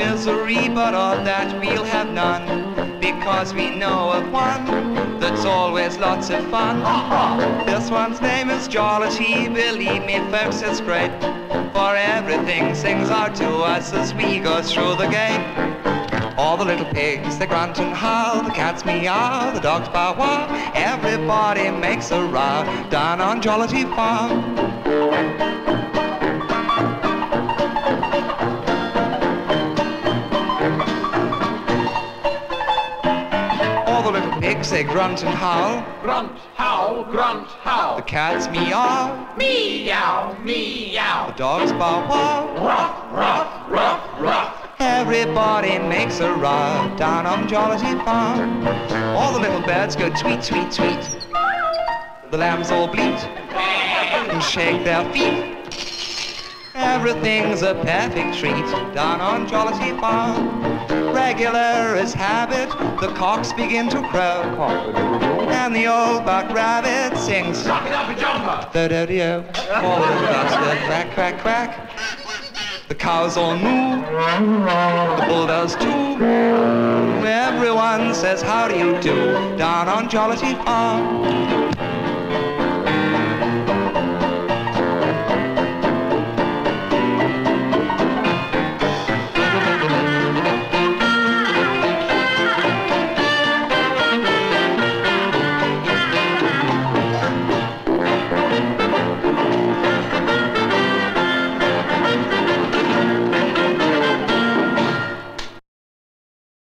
misery, but of that we'll have none. Because we know of one that's always lots of fun. This one's name is Jollity, believe me, folks, it's great. For everything sings out to us as we go through the gate. All the little pigs, they grunt and howl, the cats meow, the dogs bow wow. Everybody makes a row down on Jollity Farm. Pigs, they grunt and howl, Grunt, howl, grunt, howl. the cats meow, Meow, meow. the dogs bow wow. Ruff, ruff, ruff, ruff. Everybody makes a row down on Jollity Farm. All the little birds go tweet, tweet, tweet. The lambs all bleat and shake their feet. Everything's a perfect treat down on Jollity Farm. Regular as habit, the cocks begin to crow. And the old buck rabbit sings. Knock it up a jumper. Da-da-dee-o. All the quack, quack, quack. The cows all moo. The bull does too. Everyone says, how do you do? Down on Jollity Farm.